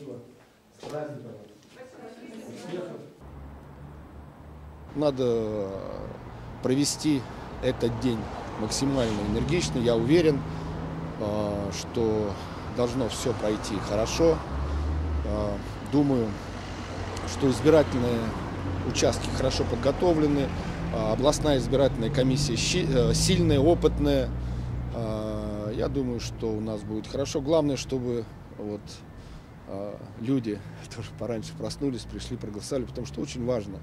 Спасибо. С праздником. Успехов. Надо провести этот день максимально энергично. Я уверен, э, что должно все пройти хорошо. Э, Думаю, что избирательные участки хорошо подготовлены, э, областная избирательная комиссия э, сильная, опытная. Э, Я думаю, что у нас будет хорошо. Главное, чтобы вот э, люди тоже пораньше проснулись, пришли, проголосовали, потому что очень важно.